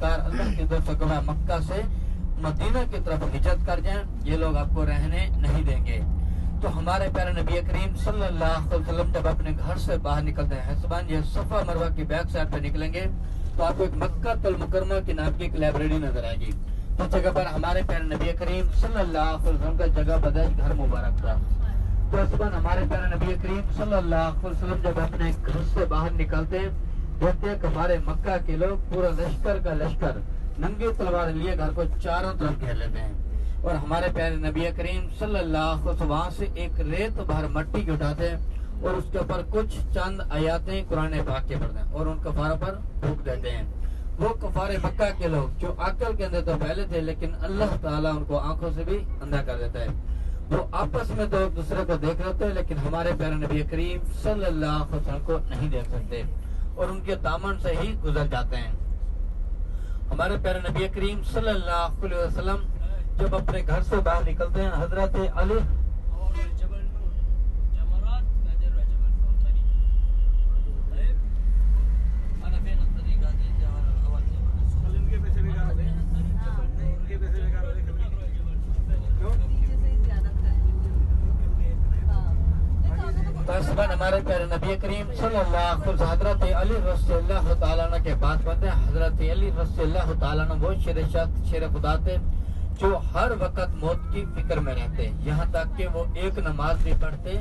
سرکار اللہ کی طرف سے کہا مکہ سے مدینہ کی طرف ہجرت کر جائیں، یہ لوگ آپ کو رہنے نہیں دیں گے۔ تو ہمارے پیارے نبی کریم صلی اللہ علیہ وسلم جب اپنے گھر سے باہر نکلتے ہیں، حسبان یہ صفا مروہ کی بیک سائڈ پہ نکلیں گے، تو آپ کو ایک مکہ المکرمہ کی نام کی ایک لائبریری نظر آئے گی۔ تو جگہ پر ہمارے پیارے نبی کریم صلی اللہ علیہ وسلم کا جگہ بدل گھر مبارک تھا۔ تو حسبان ہمارے پیارے نبی کریم صلی اللہ علیہ وسلم جب اپنے گھر سے باہر نکلتے ہیں دیکھتے ہیں کہ ہمارے مکہ کے لوگ پورا لشکر کا لشکر، ننگے تلوار لیے گھر کو چاروں طرف گھیر لیتے ہیں۔ اور ہمارے پیارے نبی کریم صلی اللہ علیہ وسلم وہاں سے ایک ریت بھر مٹی کے اٹھاتے ہیں اور اس کے اوپر کچھ چند آیاتیں قرآن پاک کے پڑھتے ہیں اور ان کفاروں پر پھونک دیتے ہیں۔ وہ کفار مکہ کے لوگ جو عقل کے اندر تو پہلے تھے لیکن اللہ تعالیٰ ان کو آنکھوں سے بھی اندھا کر دیتا ہے۔ وہ آپس میں تو ایک دوسرے کو دیکھ رہتے ہیں لیکن ہمارے پیارے نبی کریم صلی اللہ علیہ وسلم کو نہیں دیکھ سکتے۔ اور ان کے دامن سے ہی گزر جاتے ہیں۔ ہمارے پیارے نبی کریم صلی اللہ علیہ وسلم جب اپنے گھر سے باہر نکلتے ہیں، حضرت علی اور جبل نور جمرات بدر جبل فوقني طيب انا فين الطريق هذه جبل اول کل ان کے پیسے بیکار ہو گئے ان کے پیسے بیکار ہو گئے کل کیوں نیچے سے ہی زیادہ ہاں ہمارے پیارے نبی کریم صلی اللہ علیہ وسلم، حضرت علی رضی اللہ تعالیٰ عنہ کے پاس پڑھتے ہیں۔ حضرت علی رضی اللہ تعالیٰ عنہ، وہ شیر شخص شیر خدا تھے، جو ہر وقت موت کی فکر میں رہتے یہاں تک کہ وہ ایک نماز بھی پڑھتے،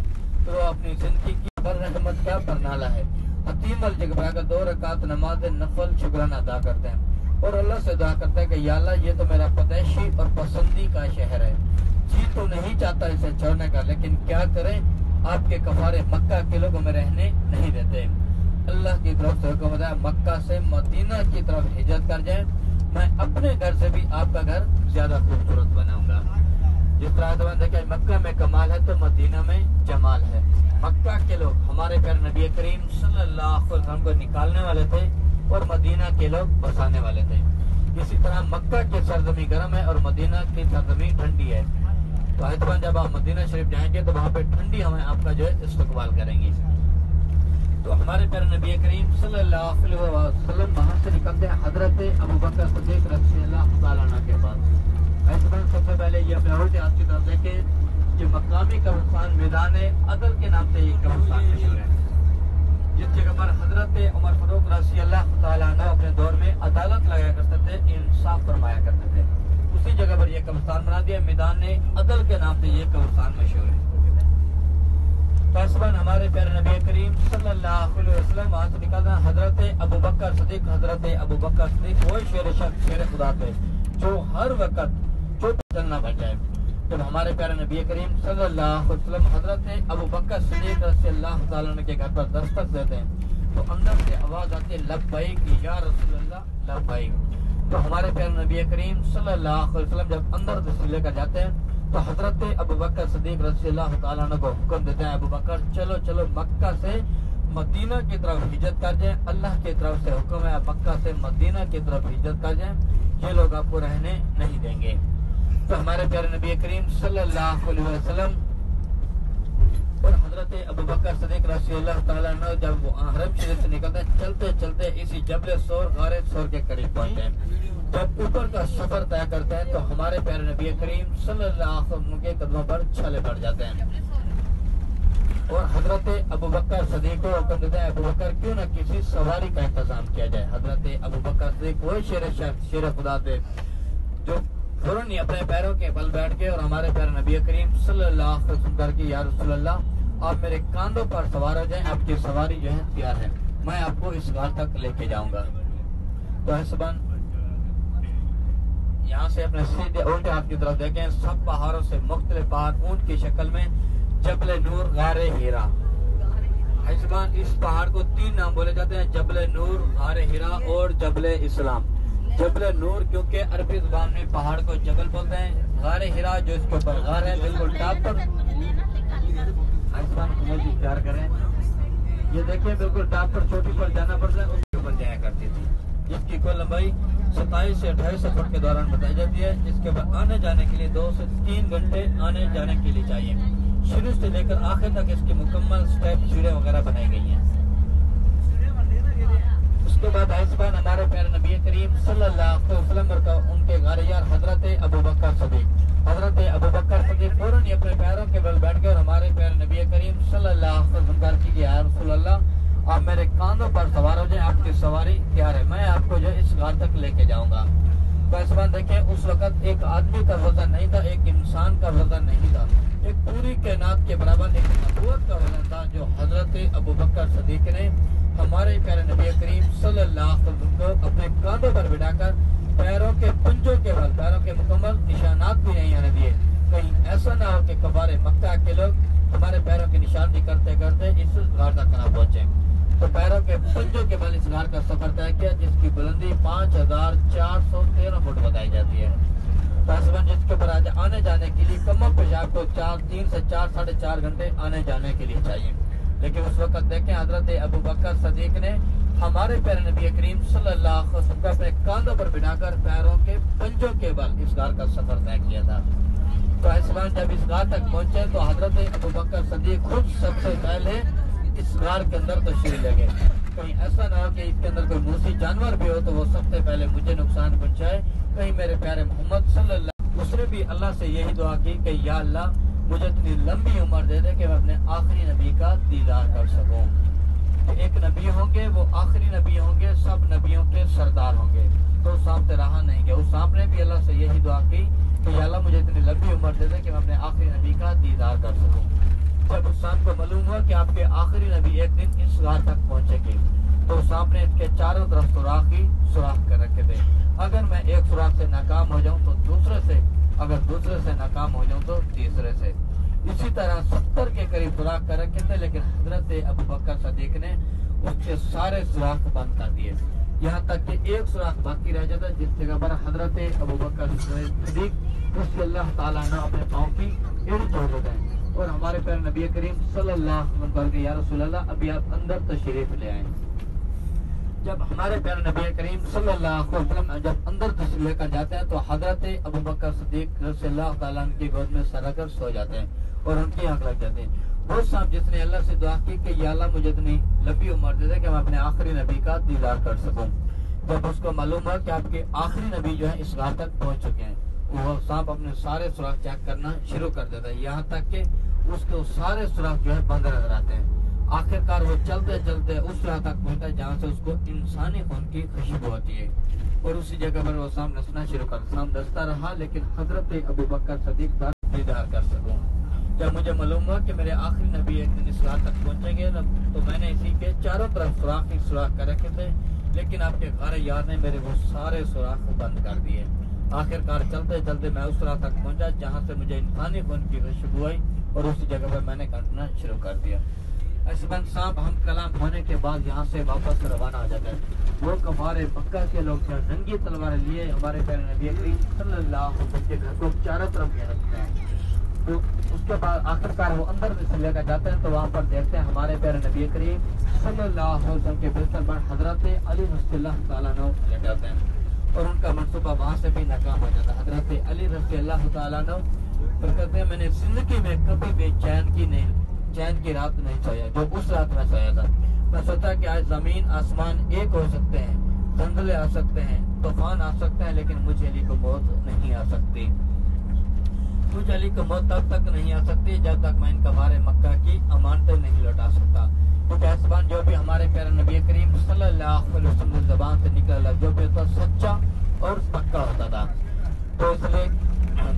تو وہ اپنی زندگی کی بر رحمت کا برنالہ ہے۔ حتیم الجگہ اگر دو رکعت نماز نفل شکرانہ ادا کرتے ہیں۔ اور اللہ سے دعا کرتا ہے کہ یا اللہ، یہ تو میرا پتیشی اور پسندی کا شہر ہے۔ جی تو نہیں چاہتا اسے چھوڑنے کا، لیکن کیا کریں؟ آپ کے کفارے مکہ کے لوگ ہمیں رہنے نہیں دیتے۔ اللہ کی طرف سے حکم ہے، مکہ سے مدینہ کی طرف ہجرت کر جائیں۔ میں اپنے گھر سے بھی آپ کا گھر زیادہ خوبصورت بناؤں گا۔ جس طرح دیکھا مکہ میں کمال ہے تو مدینہ میں جمال ہے۔ مکہ کے لوگ ہمارے پیر نبی کریم صلی اللہ علیہ وسلم کو نکالنے والے تھے اور مدینہ کے لوگ بسانے والے تھے۔ اسی طرح مکہ کی سرزمی گرم ہے اور مدینہ کی سرزمی ٹھنڈی ہے۔ تو آج جب آپ مدینہ شریف جائیں گے تو وہاں پہ ٹھنڈی ہمیں آپ کا جو ہے استقبال کریں گی تو ہمارے پیارے نبی کریم صلی اللہ علیہ وسلم وہاں سے نکلتے ہیں حضرت ابو بکر صدیق رضی اللہ تعالیٰ عنہ کے پاس۔ ایسے سب سے پہلے یہ اپنے الٹے ہاتھ کی طرف دیکھیں کہ مقامی قبرستان میدان عدل کے نام سے یہ قبرستان مشہور ہے۔ جس جگہ پر حضرت عمر فاروق رضی اللہ تعالیٰ عنہ اپنے دور میں عدالت لگایا کرتے تھے، انصاف فرمایا کرتے تھے۔ اسی جگہ پر یہ قبرستان بنا دیا، میدان نے عدل کے نام سے یہ قبرستان مشہور ہے۔ فیصبان ہمارے پیارے نبی کریم صلی اللہ علیہ وسلم وہاں سے نکلنا حضرت ابو بکر صدیق، حضرت ابو بکر صدیق وہ شیر شخص شیر خدا تھے جو ہر وقت چپ چلنا بن جائے۔ جب ہمارے پیارے نبی کریم صلی اللہ علیہ وسلم حضرت ابو بکر صدیق رضی اللہ تعالیٰ عنہ کے گھر پر دستک دیتے ہیں، تو اندر سے آواز آتی ہے، لبیک یا رسول اللہ، لبیک۔ تو ہمارے پیارے نبی کریم صلی اللہ علیہ وسلم جب اندر تشریف لے کر جاتے ہیں، تو حضرت ابو بکر صدیق رضی اللہ تعالیٰ عنہ کو حکم دیتے ہیں، ابو بکر، چلو چلو، مکہ سے مدینہ کی طرف ہجرت کر جائیں۔ اللہ کی طرف سے حکم ہے، مکہ سے مدینہ کی طرف ہجرت کر جائیں۔ یہ لوگ آپ کو رہنے نہیں دیں گے۔ تو ہمارے پیارے نبی کریم صلی اللہ علیہ وسلم اور حضرت ابو بکر صدیق رضی اللہ تعالیٰ عنہ جب وہ حرم شریف سے نکلتے ہیں، چلتے چلتے اسی جبل سور، غار سور کے قریب پہنچتے ہیں۔ جب اوپر کا سفر طے کرتے ہیں تو ہمارے پیارے نبی کریم صلی اللہ علیہ وسلم کے قدموں پر چھلے پڑ جاتے ہیں۔ اور حضرت ابو بکر صدیق کو حکم دیتے ہیں، ابو بکر کیوں نہ کسی سواری کا انتظام کیا جائے؟ حضرت ابو بکر صدیق وہ شیر شیر خدا تھے جو فوراً ہی اپنے پیروں کے بل بیٹھ کے اور ہمارے پیارے نبی کریم صلی اللہ علیہ وسلم کر کے، یا رسول اللہ، آپ میرے کاندھوں پر سوار ہو جائیں، آپ کی سواری جو ہے تیار ہے۔ میں آپ کو اس گھر تک لے کے جاؤں گا۔ تو حسبان یہاں سے اپنے سیدھے الٹے ہاتھ کی طرف دیکھیں، سب پہاڑوں سے مختلف پہاڑ، اونٹ کی شکل میں جبل نور، غار ہیرا۔ حسبان اس پہاڑ کو تین نام بولے جاتے ہیں، جبل نور، غار ہیرا اور جبل اسلام۔ جبل نور، کیونکہ عربی زبان میں پہاڑ کو جبل بولتے ہیں۔ غار ہیرا جو اس کے اوپر غار ہے، بالکل ٹاپ پر۔ کریں۔ یہ دیکھیں، بالکل ٹاپ پر چھوٹی پر جانا پڑتا ہے، اس کے اوپر جایا کرتی تھی۔ جس کی کل لمبائی ستائیس سے اٹھائیس فٹ کے دوران بتائی جاتی ہے۔ جس کے بعد آنے جانے کے لیے دو سے تین گھنٹے آنے جانے کے لیے چاہیے۔ شروع سے لے کر آخر تک اس کی مکمل سٹیپ سیڑھیں وغیرہ بنائی گئی ہیں۔ اس کے بعد حسبان ہمارے پیارے نبی کریم صلی اللہ علیہ وسلم کا- ان کے غاریار حضرت ابو بکر صدیق۔ حضرت ابو بکر صدیق فوراً ہی اپنے پیروں کے بل بیٹھ گئے اور ہمارے پیارے نبی کریم صلی اللہ علیہ وسلم کر کی یا رسول اللہ، آپ میرے کاندھوں پر سوار ہو جائیں، آپ کی سواری تیار ہے؟ میں آپ کو جو اس غار تک لے کے جاؤں گا۔ تو دیکھیں، اس وقت ایک آدمی کا وزن نہیں تھا، ایک انسان کا وزن نہیں تھا۔ ایک پوری کائنات کے برابر ایک نبوت کا وزن تھا، جو حضرت ابو بکر صدیق نے ہمارے پیارے نبی کریم صلی اللہ علیہ وسلم کو اپنے کاندھوں پر بٹھا کر پیروں کے پنجوں کے بل، پیروں کے مکمل نشانات بھی نہیں آنے دیے۔ کہیں ایسا نہ ہو کہ کفار مکہ کے لوگ ہمارے پیروں کی نشاندہی کرتے کرتے اس غار تک نہ پہنچے۔ تو پیروں کے پنجوں کے بل اس غار کا سفر طے کیا، جس کی بلندی پانچ ہزار چار سو تیرہ فٹ بتائی جاتی ہے۔ تقریباً جس کے اوپر آج آنے جانے کے لیے کم پیش آپ کو چار، تین سے چار، ساڑھے چار گھنٹے آنے جانے کے لیے چاہیے۔ لیکن اس وقت دیکھیں حضرت ابو بکر صدیق نے ہمارے پیارے نبی کریم صلی اللہ علیہ وسلم اپنے کاندھوں پر بٹھا کر پیروں کے پنجوں کے بل اس غار کا سفر طے کیا تھا۔ تو حسبان جب اس غار تک پہنچے تو حضرت ابو بکر صدیق خود سب سے پہلے اس غار کے اندر تشریف لگے کہیں ایسا نہ ہو کہ اس کے اندر کوئی موسی جانور بھی ہو تو وہ سب سے پہلے مجھے نقصان پہنچائے۔ کہیں میرے پیارے محمد صلی اللہ اس نے بھی اللہ سے یہی دعا کی کہ یا اللہ مجھے اتنی لمبی عمر دے دے کہ میں اپنے آخری نبی کا دیدار کر سکوں۔ کہ ایک نبی ہوں گے، وہ آخری نبی ہوں گے، سب نبیوں کے سردار ہوں گے۔ تو اس سانپ سے رہا نہیں گیا۔ اس سانپ نے بھی اللہ سے یہی دعا کی کہ یا اللہ مجھے اتنی لمبی عمر دے دے کہ میں اپنے آخری نبی کا دیدار کر سکوں۔ جب اس سانپ کو معلوم ہوا کہ آپ کے آخری نبی ایک دن اس غار تک پہنچے گے تو اس سانپ نے اس کے چاروں طرف سوراخ ہی سوراخ کر رکھے تھے۔ اگر میں ایک سوراخ سے ناکام ہو جاؤں تو دوسرے سے اگر دوسرے سے ناکام ہو جاؤں تو تیسرے سے۔ اسی طرح ستر کے قریب سوراخ کر رکھے تھے، لیکن حضرت ابو بکر صدیق نے اس کے سارے سوراخ بند کر دیے۔ یہاں تک کہ ایک سوراخ باقی رہ جاتا، جس جگہ پر حضرت ابو بکر صدیق رضی اللہ تعالیٰ نے اپنے پاؤں کی ایڑ چھوڑ دیتے ہیں اور ہمارے پیر نبی کریم صلی اللہ علیہ وسلم کہ یا رسول اللہ، ابھی آپ اندر تشریف لے آئیں جب ہمارے پیارے نبی کریم صلی اللہ علیہ وسلم جب اندر تشریف لے کر جاتے ہیں تو حضرت ابو بکر صدیق رضی اللہ تعالیٰ کی گود میں سر کر سو جاتے ہیں اور ان کی آنکھ لگ جاتی ہے۔ وہ صاحب، جس نے اللہ سے دعا کی کہ یا اللہ مجھے اتنی لمبی عمر دے دے کہ میں اپنے آخری نبی کا دیدار کر سکوں۔ جب اس کو معلوم ہوا کہ آپ کے آخری نبی جو ہے اس غار تک پہنچ چکے ہیں، وہ سانپ اپنے سارے سوراخ چیک کرنا شروع کر دیتا ہے۔ یہاں تک کہ اس کے سارے سوراخ جو ہے بند نظر آتے ہیں۔ آخر کار وہ چلتے چلتے اس جگہ تک پہنچتا ہے جہاں سے اس کو انسانی خون کی خوشبو ہوتی ہے۔ اور اسی جگہ پر وہ سام نسنا شروع کر سام دستا رہا، لیکن حضرت ابو بکر صدیق کا دیدار کر سکوں۔ جب مجھے معلوم ہوا کہ میرے آخری نبی ایک دن اس رات تک پہنچیں گے تو میں نے اسی کے چاروں طرف سوراخ ہی سوراخ کر رکھے تھے، لیکن آپ کے غار یار نے میرے وہ سارے سوراخ بند کر دیے۔ آخر کار چلتے چلتے میں اس رات تک پہنچا جہاں سے مجھے انسانی خون کی خوشبو آئی، اور اسی جگہ پر میں نے کاٹنا شروع کر دیا۔ ایسے صاحب، ہم کلام ہونے کے بعد یہاں سے واپس روانہ ہو جاتے ہیں۔ وہ کفارے مکہ کے لوگ جو ننگی تلوار لیے ہمارے پیارے نبی کریم صلی اللہ علیہ وسلم کے گھر کو چاروں طرف گھیر رکھتے ہیں۔ تو اس کے بعد آخر کار وہ اندر سے لے کر جاتے ہیں، تو وہاں پر دیکھتے ہیں ہمارے پیارے نبی کریم صلی اللہ علیہ وسلم کے بستر پر حضرت علی رضی اللہ تعالیٰ عنہ لے جاتے ہیں۔ اور ان کا منصوبہ وہاں سے بھی ناکام ہو جاتا ہے۔ حضرت علی رضی اللہ تعالیٰ عنہ پھر کہتے ہیں، میں نے زندگی میں کبھی بھی چین کی نہیں۔ چین کی رات نہیں سویا، جو اس رات میں سویا تھا۔ میں سوچا کہ آج زمین، آسمان ایک ہو سکتے ہیں زنگلے آ سکتے ہیں، طوفان آ سکتے ہیں، لیکن مجھے علی کو موت نہیں آ سکتی۔ مجھے علی کو موت تب تک نہیں آ سکتی جب تک میں ان کبار مکہ کی امانتیں نہیں لوٹا سکتا۔ کیونکہ آسمان جو بھی ہمارے پیارے نبی کریم صلی اللہ علیہ وسلم زبان سے نکلا جو بھی ہوتا، سچا اور پکا ہوتا تھا۔ تو اس لیے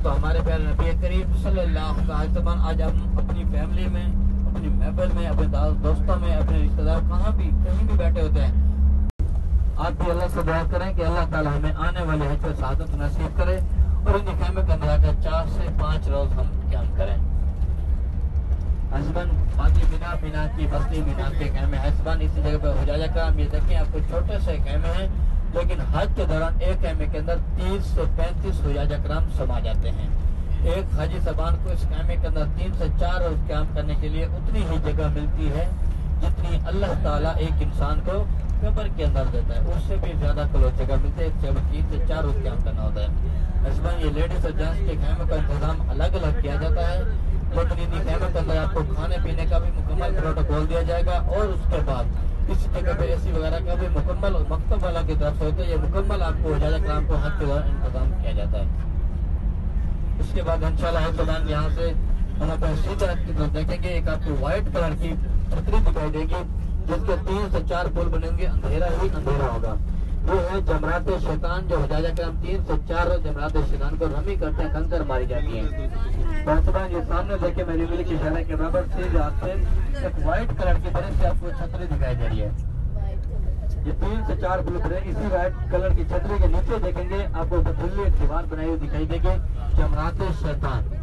تو ہمارے پیارے نبی کریم صلی اللہ علیہ وسلم، آج ہم اپنی فیملی میں، اپنی محفل میں، اپنے دوستوں میں، اپنے رشتہ دار کہاں بھی، کہیں بھی بیٹھے ہوتے ہیں۔ آپ بھی اللہ سے دعا کریں کہ اللہ تعالیٰ ہمیں آنے والے حج و سعادت نصیب کرے اور ان خیمے کا اندازہ چار سے پانچ روز ہم قیام کریں۔ حسبن باقی مینا مینا کی بستی مینا کے خیمے حسبن اسی جگہ پہ ہو جائے کرام یہ دیکھیں آپ کو چھوٹے سے خیمے ہیں۔ لیکن حج کے دوران ایک خیمے کے اندر تیس سے پینتیس ہجاجہ کرام سما جاتے ہیں۔ ایک حاجی زبان کو اس خیمے کے اندر تین سے چار روز قیام کرنے کے لیے اتنی ہی جگہ ملتی ہے جتنی اللہ تعالیٰ ایک انسان کو قبر کے اندر دیتا ہے۔ اس سے بھی زیادہ کلوز جگہ ملتے ہے تین سے چار روز قیام کرنا ہوتا ہے۔ اس میں یہ لیڈیز اور جینٹس کے خیمے کا انتظام الگ الگ کیا جاتا ہے۔ لیکن انہیں خیمے کے اندر آپ کو کھانے پینے کا بھی مکمل پروٹوکول دیا جائے گا اور اس کے بعد کسی جگہ پہ اے سی وغیرہ کا بھی مکمل مکتب والا کی طرف سے ہوتا ہے، یہ مکمل آپ کو اجازت کرام کو حق کے دوارا انتظام کیا جاتا ہے۔ اس کے بعد انشاءاللہ شاء اللہ یہاں سے ہم اپنے اسی طرح کی طرف دیکھیں گے، ایک آپ کو وائٹ کلر کی چھتری دکھائی دے گی جس کے تین سے چار پول بنیں گے، اندھیرا ہی اندھیرا ہوگا۔ وہ ہے جمرات شیطان جو حجاجہ کرام تین سے چار روز جمرات شیطان کو رمی کرتے ہیں کنکر ماری جاتی ہیں۔ پہنچنا یہ سامنے دیکھے میری ملی کی شہرہ کے برابر سے راستے ایک وائٹ کلر کی طرح سے آپ کو چھتری دکھائی دے رہی ہے۔ یہ تین سے چار بلک ہے اسی وائٹ کلر کی چھتری کے نیچے دیکھیں گے، آپ کو پتھرلی ایک دیوار بنائی ہوئی دکھائی دے گی، جمرات شیطان۔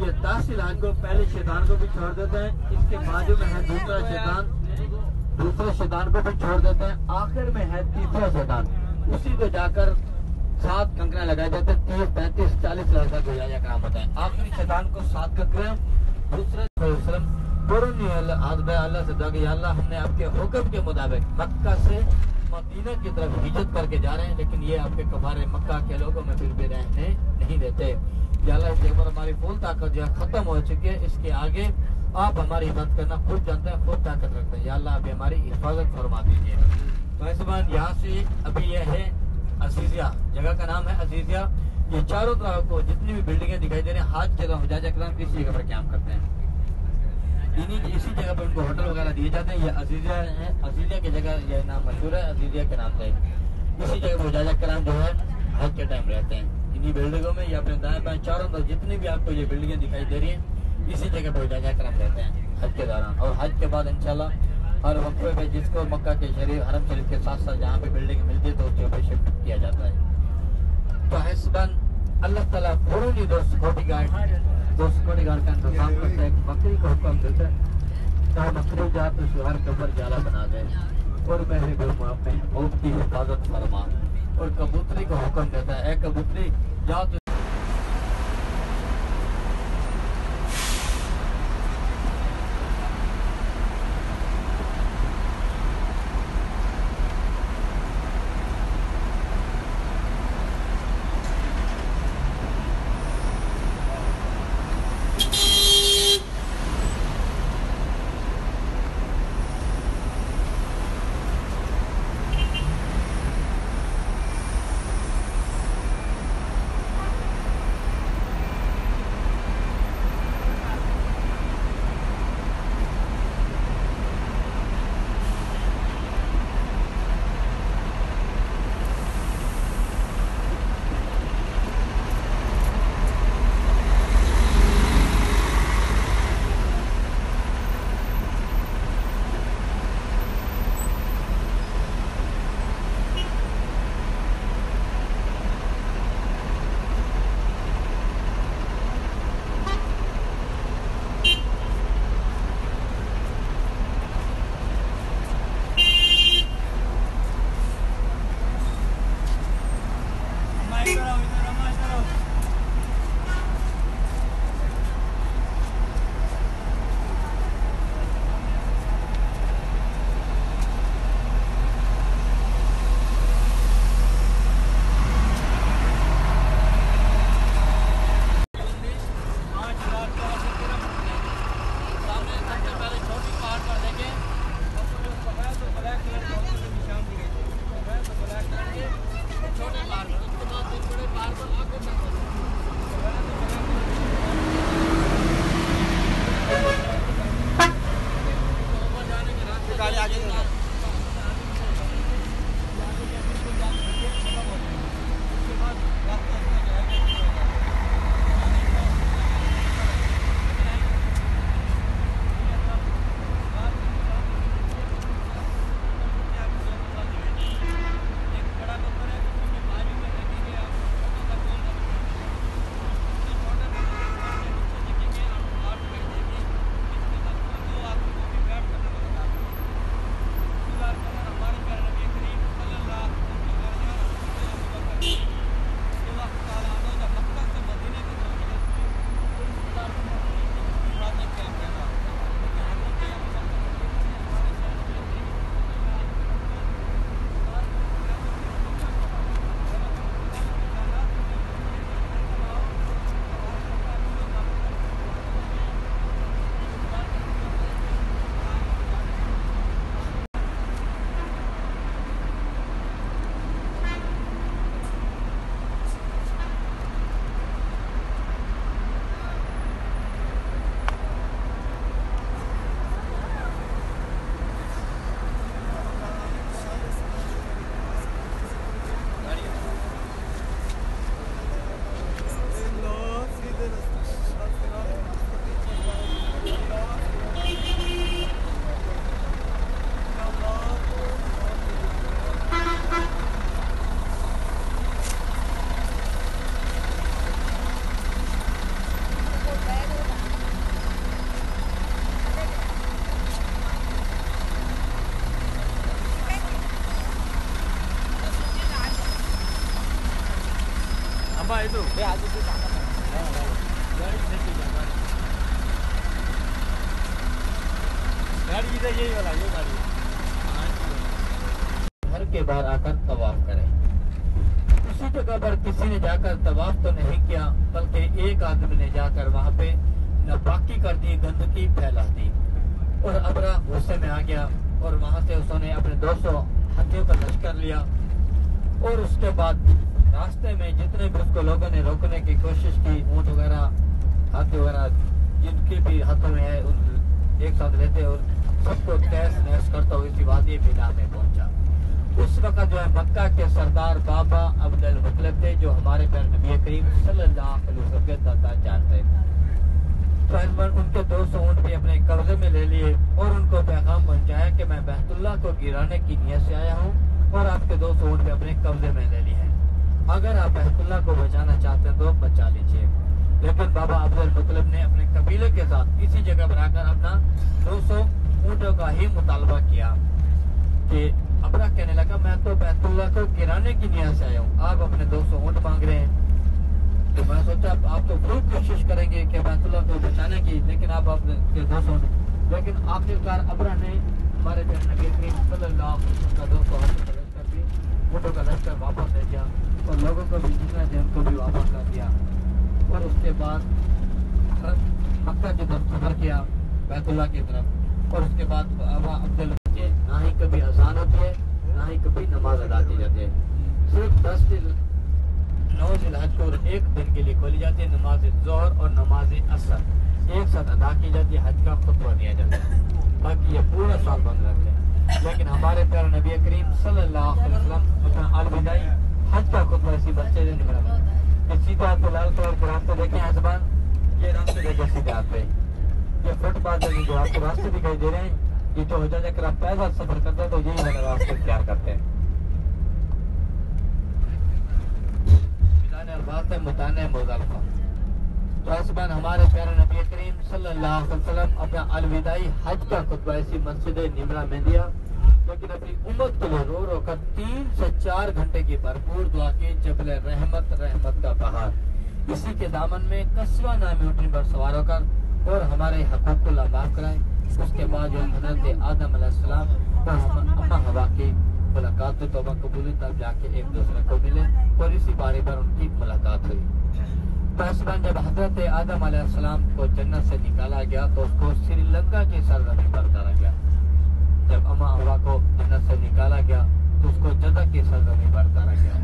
یہ دس علاج کو پہلے شیطان کو بھی چھوڑ دیتے ہیں، اس کے باجو میں ہے دوسرا شیطان دوسرے شیطان کو پھر چھوڑ دیتے ہیں۔ آخر میں ہے تیسرا شیطان۔ اسی کو جا کر سات کنکریں لگائی جاتے ہیں۔ تیس، پینتیس، چالیس لڑکا کو گزارا کرام ہوتا ہے۔ آخری شیطان کو سات کنکریں دوسرے وسلم قرآن ہاتھ بے اللہ سے دعا کہ یا اللہ، ہم نے آپ کے حکم کے مطابق مکہ سے مدینہ کی طرف ہجرت کر کے جا رہے ہیں، لیکن یہ آپ کے کفار مکہ کے لوگوں میں پھر بھی رہنے نہیں دیتے۔ یا اللہ، اس ایک بار ہماری فول طاقت جو ہے ختم ہو چکی ہے۔ اس کے آگے آپ ہماری مدد کرنا خود جانتے ہیں، خود طاقت رکھتا ہے یا اللہ آپ ہماری حفاظت فرما دیجیے تو ایسے بات یہاں سے ابھی یہ ہے عزیزیہ۔ جگہ کا نام ہے عزیزیہ۔ یہ چاروں طرح کو جتنی بھی بلڈنگیں دکھائی دے رہے ہیں ہاتھ جگہ حجاج کرام اسی جگہ پر قیام کرتے ہیں۔ اسی جگہ پر ان کو ہوٹل وغیرہ دیے جاتے ہیں۔ یہ عزیزیہ ہے عزیزیہ کی جگہ یہ نام مشہور ہے، عزیزیہ کے نام سے۔ اسی جگہ پر جاجا کرام جو ہے حج کے ٹائم رہتے ہیں۔ انہیں بلڈنگوں میں یا اپنے دائیں بائیں چاروں طرف جتنی بھی آپ کو یہ بلڈنگیں دکھائی دے رہی ہیں اسی جگہ پہنچا جا کرم ہم ہیں، حج کے دوران۔ اور حج کے بعد انشاءاللہ ہر وقفے پہ جس کو مکہ کے شریف، حرم شریف کے ساتھ ساتھ جہاں پہ بلڈنگ ملتی ہے تو اس کے اوپر شفٹ کیا جاتا ہے۔ تو حسبن اللہ تعالیٰ فوراً جی دو سکورٹی گارڈ دو سکورٹی گارڈ کا انتظام کرتا ہے بکری کو حکم دیتا ہے کہ بکری جا تو شوہر کے اوپر جالا بنا دے۔ اور میرے محبوب کی حفاظت فرما۔ اور کبوتری کو حکم دیتا ہے، اے کبوتری جا تو بار آ کر طواف کریں۔ اسی جگہ پر کسی نے جا کر طواف تو نہیں کیا، بلکہ ایک آدمی نے جا کر وہاں پہ ناپاکی کر دی، گندگی پھیلا دی۔ اور ابرا غصے میں آ گیا اور وہاں سے اس نے اپنے دو سو ہاتھیوں کا لشکر لیا۔ اور اس کے بعد راستے میں جتنے بھی اس کو لوگوں نے روکنے کی کوشش کی، اونٹ وغیرہ، ہاتھی وغیرہ، جن کے بھی ہاتھوں میں ہے ایک ساتھ لیتے اور سب کو تیس نیس کرتا ہوئے اسی وادی بھی میں پہنچا۔ اس وقت جو ہے مکہ کے سردار بابا عبد المطلب تھے جو ہمارے پیر نبی کریم صلی اللہ علیہ وسلم کے دادا جان تھے۔ تو ان کے دو سو اونٹ بھی اپنے قبضے میں لے لیے اور ان کو پیغام پہنچایا کہ میں بیت اللہ کو گرانے کی نیت سے آیا ہوں اور آپ کے دو سو اونٹ بھی اپنے قبضے میں لے لیے اگر آپ بیت اللہ کو بچانا چاہتے ہیں تو بچا لیجیے لیکن بابا عبد المطلب نے اپنے قبیلے کے ساتھ کسی جگہ بنا کر اپنا دو سو اونٹوں کا ہی مطالبہ کیا کہ اپنا کہنے لگا، میں تو بیت اللہ کو گرانے کی نیاز سے آیا ہوں۔ آپ اپنے دو سو اونٹ مانگ رہے ہیں۔ تو میں سوچا آپ تو خوب کوشش کریں گے کہ بیت اللہ کو بچانے کی، لیکن آپ اپنے سو اونٹ لیکن آخر کار ابرا نے ہمارے جب نبی کریم صلی اللہ علیہ وسلم کا دوست کو لشکر کر دی اونٹوں کا لشکر واپس دے دیا اور لوگوں کو بھی جتنا دیا ان کو بھی واپس کر دیا۔ اور اس کے بعد مکہ کی طرف سفر کیا بیت اللہ کی طرف۔ اور اس کے بعد عبداللہ کبھی اذان ہوتی ہے، نہ ہی کبھی نماز ادا کی جاتی ہے۔ صرف دس دن، نو الحج کو ایک دن کے لیے کھولی جاتی ہے، نماز ظہر اور نماز اثر ایک ساتھ ادا کی جاتی ہے، حج کا خطبہ دیا جاتا ہے۔ باقی یہ پورا سال بند رہتے ہیں لیکن ہمارے پیارا نبی کریم صلی اللہ علیہ وسلم الوداعی حج کا خطبہ اسی بچے سے نکلا اسی طرح آپ لال کلر کے راستے دیکھیں آسمان یہ راستے دیکھیں سیدھے آپ پہ یہ فٹ پاتھ جو آپ کو راستے دکھائی دے رہے ہیں یہ جو ہو جائے کہ رابطہ ہے سفر کرتے ہیں تو یہی والا راستے اختیار کرتے ہیں۔ تو اس بار ہمارے پیارے نبی کریم صلی اللہ علیہ وسلم اپنا الوداعی حج کا خطبہ اسی مسجد نمرہ میں دیا۔ لیکن اپنی امت کو رو رو کر تین سے چار گھنٹے کی بھرپور دعا کی جبل رحمت رحمت کا پہاڑ اسی کے دامن میں قصبہ نامی اٹھنے پر سوار ہو کر اور ہمارے حقوق کو معاف کرائیں۔ اس کے بعد جو حضرت آدم علیہ السلام اما ہوا کی ملاقات تو توبہ قبول تب جا کے ایک دوسرے کو ملے اور اسی بارے پر ان کی ملاقات ہوئی۔ تاثباً جب حضرت آدم علیہ السلام کو جنت سے نکالا گیا، تو اس کو سری لنکا کی سرزمین پر اتارا گیا۔ جب اما ہوا کو جنت سے نکالا گیا، تو اس کو جدہ کی سرزمین پر اتارا گیا۔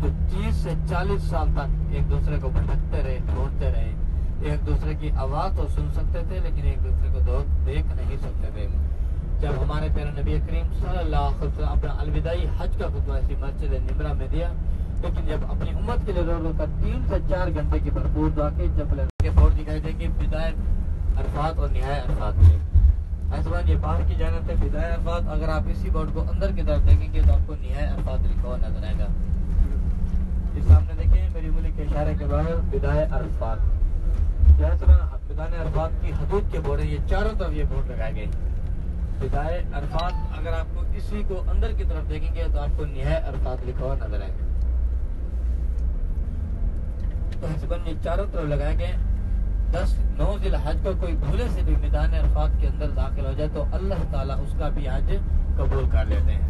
تو تیس سے چالیس سال تک ایک دوسرے کو بھٹکتے رہے، ڈھونڈتے رہے۔ ایک دوسرے کی آواز تو سن سکتے تھے، لیکن ایک دوسرے کو دیکھ نہیں سکتے تھے۔ جب ہمارے پیارے نبی کریم صلی اللہ علیہ وسلم اپنا الوداعی حج کا خطبہ اسی مسجد نمرہ میں دیا، لیکن جب اپنی امت کے لیے ضرورت کا تین سے چار گھنٹے کی بھرپور دعا کے جب لڑکے فوج دکھائی دے کہ بدایت عرفات اور نہایت عرفات میں ایسوان یہ باہر کی جانب ہے بدایت عرفات، اگر آپ اسی بورڈ کو اندر کی طرف دیکھیں گے تو آپ کو نہایت عرفات لکھا ہوا نظر آئے گا۔ اس سامنے دیکھیں، میری انگلی کے اشارے کے باہر بدایت عرفات۔ جس طرح میدان عرفات کی حدود کے بورڈ یہ چاروں طرف یہ بورڈ لگائے گئے بدائے عرفات اگر آپ کو اسی کو اندر کی طرف دیکھیں گے تو آپ کو نہایت عرفات لکھا ہوا نظر آئے گا۔ تو حسبند یہ چاروں طرف لگائے گئے دس نو ذی الحج کو کوئی بھولے سے بھی میدان عرفات کے اندر داخل ہو جائے تو اللہ تعالیٰ اس کا بھی حج قبول کر لیتے ہیں۔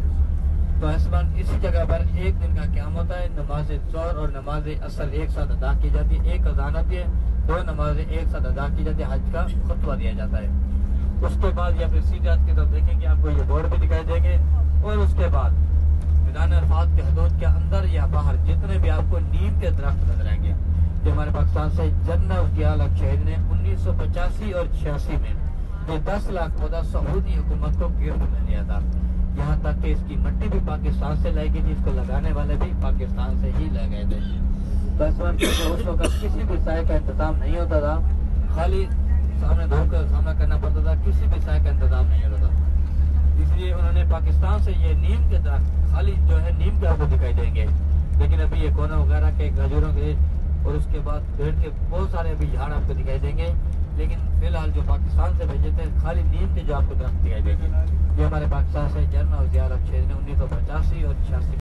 تو حسبان اسی جگہ پر ایک دن کا قیام ہوتا ہے۔ نماز ظہر اور نماز اثر ایک ساتھ ادا کی جاتی ہے، ایک اذان آتی ہے۔ دو نمازیں ایک ساتھ ادا کی جاتی ہے حج کا خطبہ دیا جاتا ہے۔ اس کے بعد یا پھر سیدھے حج کی طرف دیکھیں کہ آپ کو یہ بورڈ بھی دکھائی دیں گے۔ اور اس کے بعد میدان عرفات کے حدود کے اندر یا باہر جتنے بھی آپ کو نیم کے درخت نظر آئیں گے، جو ہمارے پاکستان سے جنرل اجیال شہید نے انیس سو پچاسی اور چھیاسی میں یہ دس لاکھ پودا سعودی حکومت کو گرفت میں لیا تھا۔ یہاں تک کہ اس کی مٹی بھی پاکستان سے لائی گئی تھی، اس کو لگانے والے بھی پاکستان سے ہی لگائے تھے۔ قصبہ اس وقت کسی بھی سائے کا انتظام نہیں ہوتا تھا۔ خالی سامنے دھوپ کا سامنا کرنا پڑتا تھا، کسی بھی سائے کا انتظام نہیں ہوتا تھا۔ اس لیے انہوں نے پاکستان سے یہ نیم کے درخت خالی جو ہے نیم کے آپ کو دکھائی دیں گے۔ لیکن ابھی یہ کونا وغیرہ کے گھجوروں کے اور اس کے بعد پیڑ کے بہت سارے ابھی جھاڑ آپ کو دکھائی دیں گے۔ لیکن فی الحال جو پاکستان سے بھیجے تھے، خالی نیم کے جو آپ کو درخت دکھائی دیں گے۔ یہ ہمارے پاکستان سے جرم اور زیادہ چھ انیس سو پچاسی اور چھیاسی